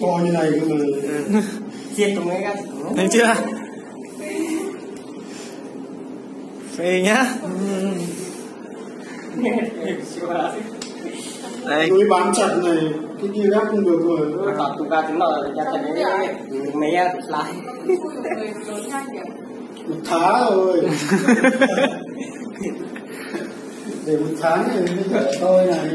to như này cơ mà chết tụi mấy cái thấy chưa? phê nhá. Đây. Túi bán chặt này cái kia gác không được rồi. Tập tụi ta chúng nó ra chân đấy Mấy lại. Một tháng rồi. Để một tháng này mới tôi này.